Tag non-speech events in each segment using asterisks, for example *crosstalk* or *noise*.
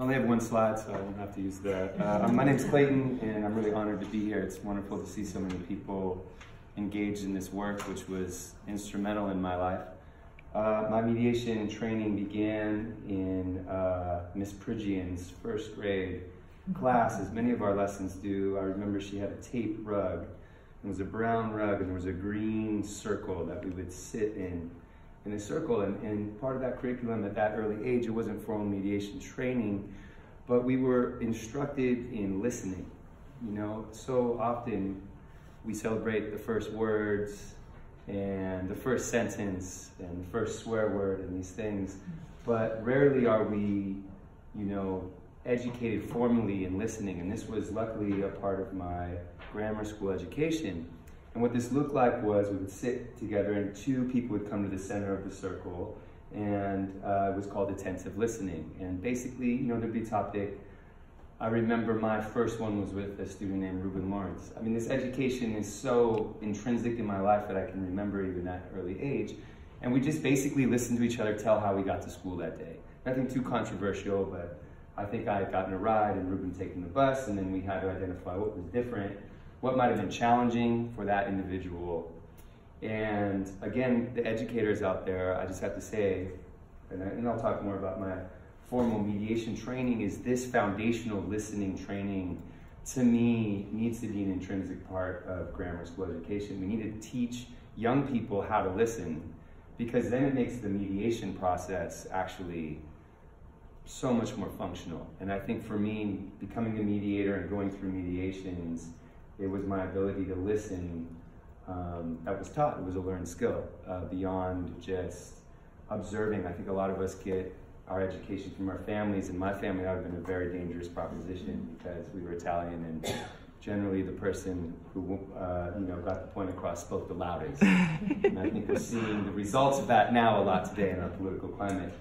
I only have one slide, so I won't have to use that. Uh, my name's Clayton, and I'm really honored to be here. It's wonderful to see so many people engaged in this work, which was instrumental in my life. Uh, my mediation training began in uh, Miss Pridgian's first grade class, as many of our lessons do. I remember she had a tape rug. It was a brown rug, and there was a green circle that we would sit in in a circle. And, and part of that curriculum at that early age, it wasn't formal mediation training, but we were instructed in listening. You know, so often we celebrate the first words and the first sentence and the first swear word and these things, but rarely are we, you know, educated formally in listening. And this was luckily a part of my grammar school education. And what this looked like was we would sit together and two people would come to the center of the circle and uh, it was called attentive listening. And basically, you know, there'd be topic. I remember my first one was with a student named Ruben Lawrence. I mean, this education is so intrinsic in my life that I can remember even at early age. And we just basically listened to each other tell how we got to school that day. Nothing too controversial, but I think I had gotten a ride and Ruben taking the bus, and then we had to identify what was different what might have been challenging for that individual. And again, the educators out there, I just have to say, and, I, and I'll talk more about my formal mediation training, is this foundational listening training to me needs to be an intrinsic part of grammar school education. We need to teach young people how to listen because then it makes the mediation process actually so much more functional. And I think for me, becoming a mediator and going through mediations it was my ability to listen um, that was taught. It was a learned skill uh, beyond just observing. I think a lot of us get our education from our families. In my family, that would have been a very dangerous proposition because we were Italian and generally the person who uh, you know got the point across spoke the loudest. and I think we're seeing the results of that now a lot today in our political climate.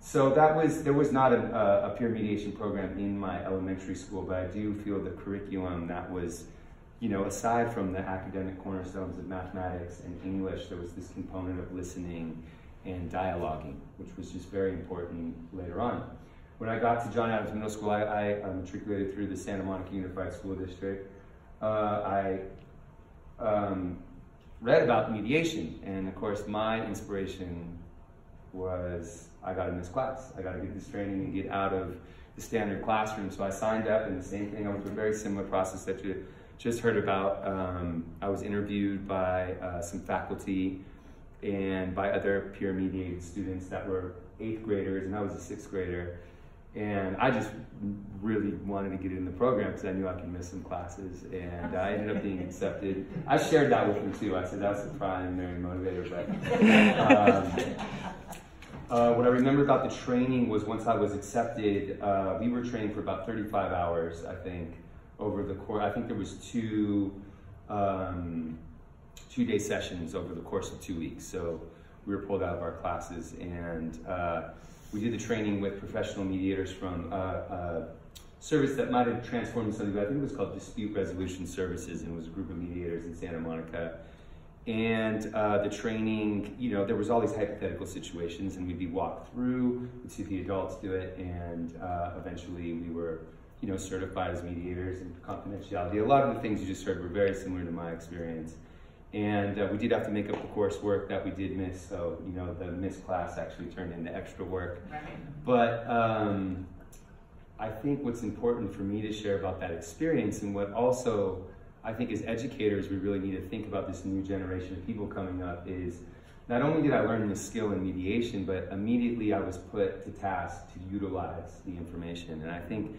So that was there was not a, a peer mediation program in my elementary school, but I do feel the curriculum that was you know, aside from the academic cornerstones of mathematics and English, there was this component of listening and dialoguing, which was just very important later on. When I got to John Adams Middle School, I, I matriculated through the Santa Monica Unified School District. Uh, I um, read about mediation, and of course, my inspiration was I got in this class. I got to get this training and get out of the standard classroom. So I signed up, and the same thing. I went through a very similar process that you just heard about, um, I was interviewed by uh, some faculty and by other peer mediated students that were eighth graders, and I was a sixth grader. And I just really wanted to get in the program because I knew I could miss some classes, and I ended up being accepted. I shared that with them too. I said that's the primary motivator. But um, uh, what I remember about the training was once I was accepted, uh, we were trained for about 35 hours, I think over the course. I think there was two um, two day sessions over the course of two weeks. So we were pulled out of our classes and uh, we did the training with professional mediators from uh, a service that might have transformed into something. I think it was called Dispute Resolution Services, and it was a group of mediators in Santa Monica. And uh, the training, you know, there was all these hypothetical situations, and we'd be walked through. We'd see the adults do it, and uh, eventually we were you know, certified as mediators and confidentiality. A lot of the things you just heard were very similar to my experience. And uh, we did have to make up the coursework that we did miss, so, you know, the missed class actually turned into extra work. Right. But um, I think what's important for me to share about that experience and what also I think as educators we really need to think about this new generation of people coming up is not only did I learn the skill in mediation, but immediately I was put to task to utilize the information. And I think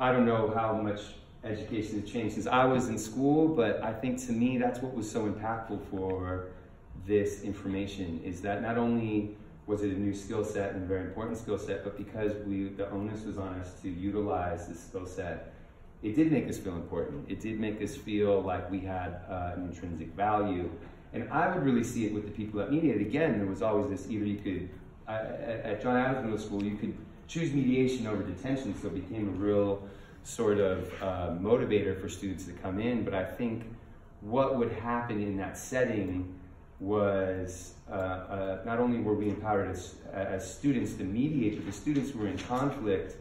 I don't know how much education has changed since I was in school, but I think to me that's what was so impactful for this information is that not only was it a new skill set and a very important skill set, but because we the onus was on us to utilize this skill set, it did make us feel important. It did make us feel like we had uh, an intrinsic value. And I would really see it with the people that mediated. Again, there was always this either you could, uh, at John Adams Middle School, you could choose mediation over detention, so it became a real sort of uh, motivator for students to come in. But I think what would happen in that setting was uh, uh, not only were we empowered as, as students to mediate, but the students who were in conflict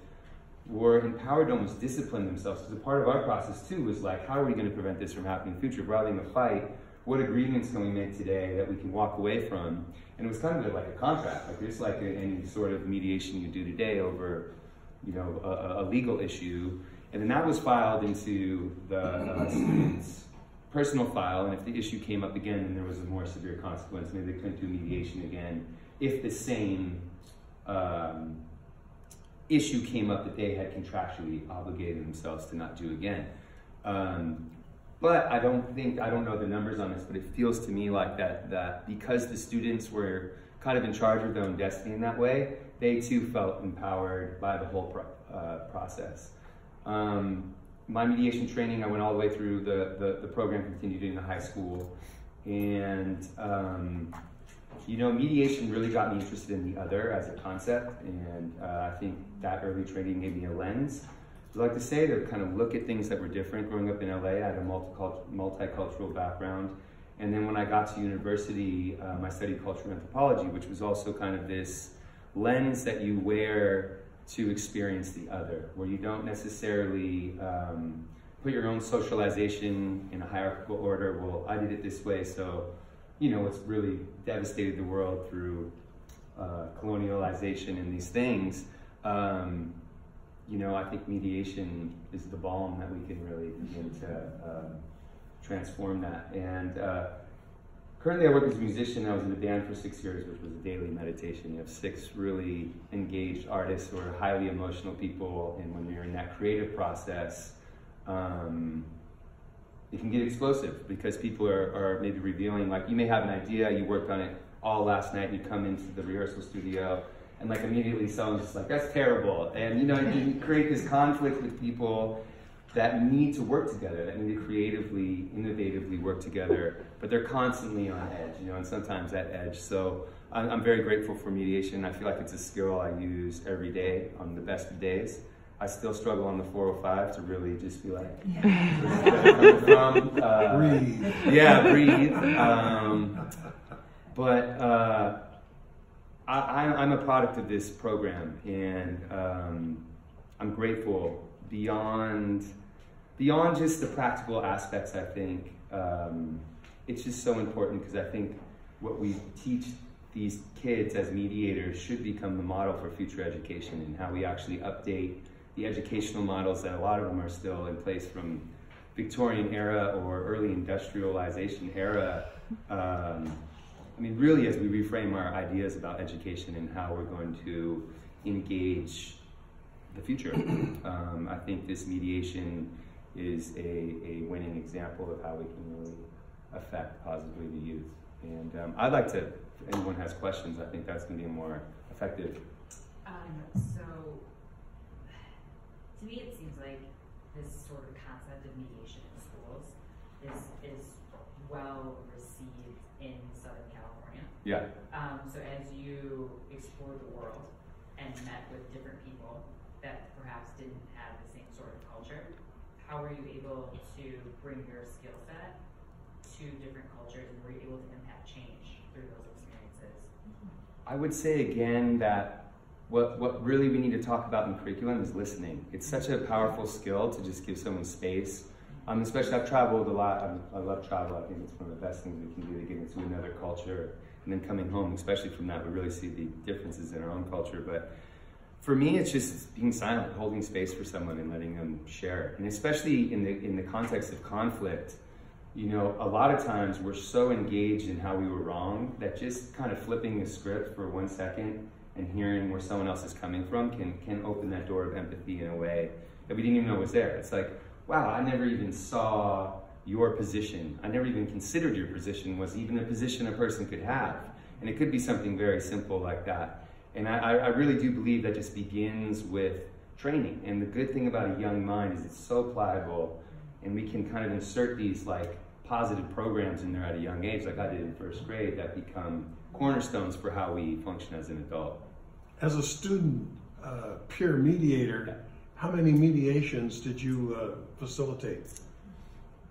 were empowered to almost discipline themselves. Because a part of our process too was like, how are we going to prevent this from happening in the future? We're having a fight, what agreements can we make today that we can walk away from? And it was kind of like a contract, like just like any sort of mediation you do today over, you know, a, a legal issue. And then that was filed into the uh, students' personal file, and if the issue came up again and there was a more severe consequence, maybe they couldn't do mediation again. If the same um, issue came up that they had contractually obligated themselves to not do again. Um, but I don't think, I don't know the numbers on this, but it feels to me like that, that because the students were kind of in charge of their own destiny in that way, they too felt empowered by the whole pro uh, process. Um, my mediation training, I went all the way through the, the, the program, continued in the high school. And, um, you know, mediation really got me interested in the other as a concept. And uh, I think that early training gave me a lens. Like to say to kind of look at things that were different. Growing up in LA, I had a multicultural background. And then when I got to university, um, I studied cultural anthropology, which was also kind of this lens that you wear to experience the other, where you don't necessarily um, put your own socialization in a hierarchical order. Well, I did it this way, so you know it's really devastated the world through uh, colonialization and these things. Um, you know, I think mediation is the balm that we can really begin to uh, transform that. And uh, Currently, I work as a musician. I was in a band for six years, which was a daily meditation. You have six really engaged artists who are highly emotional people, and when you're in that creative process, um, it can get explosive because people are, are maybe revealing, like, you may have an idea, you worked on it all last night, you come into the rehearsal studio, and like immediately someone's just like, that's terrible. And you know, you create this conflict with people that need to work together, that need to creatively, innovatively work together, but they're constantly on edge, you know, and sometimes that edge. So I'm, I'm, very grateful for mediation. I feel like it's a skill I use every day on the best of days. I still struggle on the 405 to really just be like, yeah. *laughs* from? Uh, breathe. Yeah, breathe. Um, but uh, I, am a product of this program, and um, I'm grateful beyond beyond just the practical aspects, I think um, it's just so important because I think what we teach these kids as mediators should become the model for future education and how we actually update the educational models that a lot of them are still in place from Victorian era or early industrialization era. Um, I mean, really, as we reframe our ideas about education and how we're going to engage the future, um, I think this mediation is a, a winning example of how we can really affect positively the youth. And um, I'd like to, if anyone has questions, I think that's going to be more effective. Um, so, to me, it seems like this sort of concept of mediation in schools is is well received in Southern California. Yeah. Um, so as you explored the world and met with different people that perhaps didn't have the same sort of culture, how were you able to bring your skill set to different cultures and were you able to impact change through those experiences? I would say again that what, what really we need to talk about in curriculum is listening. It's such a powerful skill to just give someone space. Um, especially, I've traveled a lot. I'm, i love travel. I think it's one of the best things we can do to get into another culture. And then coming home, especially from that, we really see the differences in our own culture. But for me, it's just being silent, holding space for someone and letting them share. And especially in the, in the context of conflict, you know, a lot of times we're so engaged in how we were wrong that just kind of flipping the script for one second and hearing where someone else is coming from can, can open that door of empathy in a way that we didn't even know was there. It's like, wow, I never even saw your position. I never even considered your position was even a position a person could have. And it could be something very simple like that. And I, I really do believe that just begins with training. And the good thing about a young mind is it's so pliable and we can kind of insert these like positive programs in there at a young age, like I did in first grade, that become cornerstones for how we function as an adult. As a student uh, peer mediator. How many mediations did you uh, facilitate?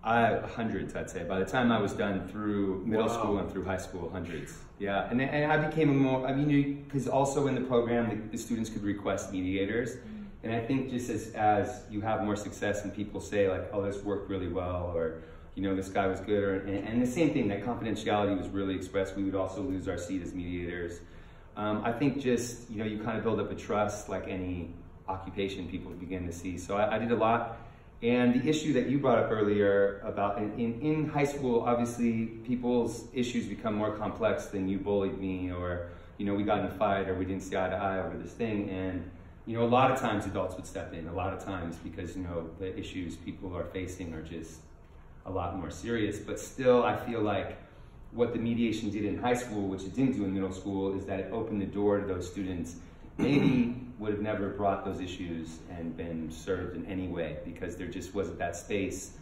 I hundreds, I'd say. By the time I was done through middle Wow. school and through high school, hundreds. Yeah, and, and I became a more. I mean, because also in the program, the, the students could request mediators, and I think just as as you have more success and people say like, oh, this worked really well, or you know, this guy was good, or and, and the same thing that confidentiality was really expressed. We would also lose our seat as mediators. Um, I think just you know, you kind of build up a trust like any occupation people begin to see. So I, I did a lot. And the issue that you brought up earlier about in, in, in high school, obviously people's issues become more complex than you bullied me or, you know, we got in a fight or we didn't see eye to eye over this thing. And, you know, a lot of times adults would step in, a lot of times because, you know, the issues people are facing are just a lot more serious. But still, I feel like what the mediation did in high school, which it didn't do in middle school, is that it opened the door to those students maybe would have never brought those issues and been served in any way because there just wasn't that space.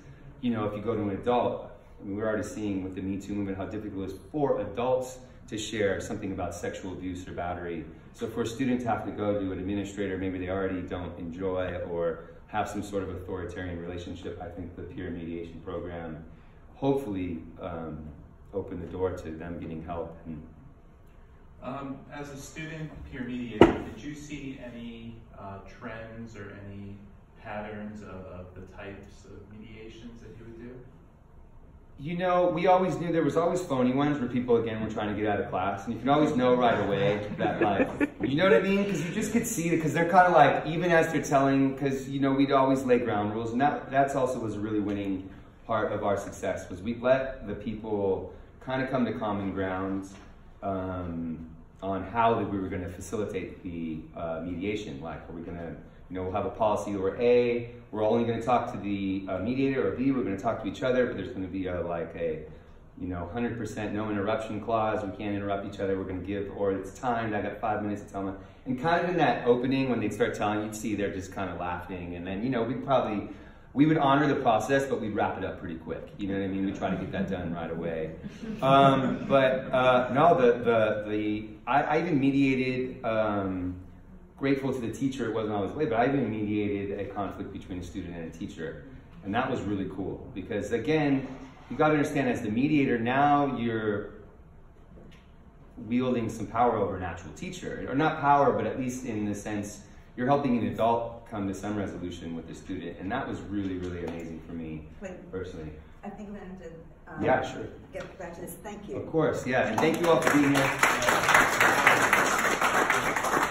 You know, if you go to an adult, I mean, we're already seeing with the Me Too movement how difficult it is for adults to share something about sexual abuse or battery. So for a student to have to go to an administrator, maybe they already don't enjoy or have some sort of authoritarian relationship, I think the peer mediation program hopefully um, opened the door to them getting help and Um, as a student peer mediator, did you see any uh, trends or any patterns of, of the types of mediations that you would do? You know, we always knew there was always phony ones where people again were trying to get out of class, and you can always know right away that like, you know what I mean? Because you just could see it. Because they're kind of like even as they're telling, because you know we'd always lay ground rules, and that that's also was a really winning part of our success was we let the people kind of come to common ground um, on how that we were going to facilitate the uh, mediation. Like, are we going to, you know, we'll have a policy where A, we're only going to talk to the uh, mediator, or B, we're going to talk to each other, but there's going to be a like a, you know, 100% no interruption clause. We can't interrupt each other. We're going to give, or it's timed. I got five minutes to tell them. And kind of in that opening, when they start telling, you'd see they're just kind of laughing, and then you know we'd probably we would honor the process, but we'd wrap it up pretty quick. You know what I mean? We try to get that done right away. Um, but uh, no, the the the I, I even mediated. Um, grateful to the teacher, it wasn't always way, but I even mediated a conflict between a student and a teacher, and that was really cool because again, you got to understand as the mediator now you're wielding some power over an actual teacher, or not power, but at least in the sense you're helping an adult come to some resolution with the student, and that was really, really amazing for me Wait, personally. I think we have to. um, Yeah, sure. Get back to this. Thank you. Of course, yeah, and thank you all for being here.